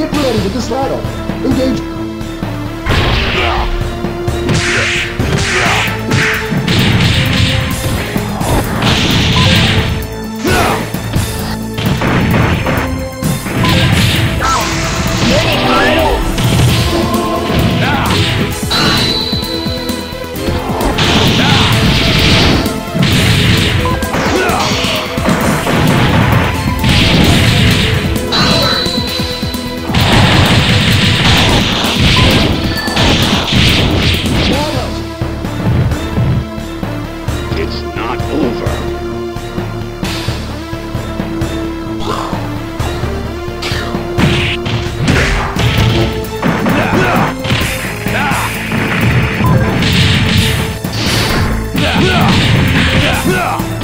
Get ready with this battle. Engage It's not over. Yeah!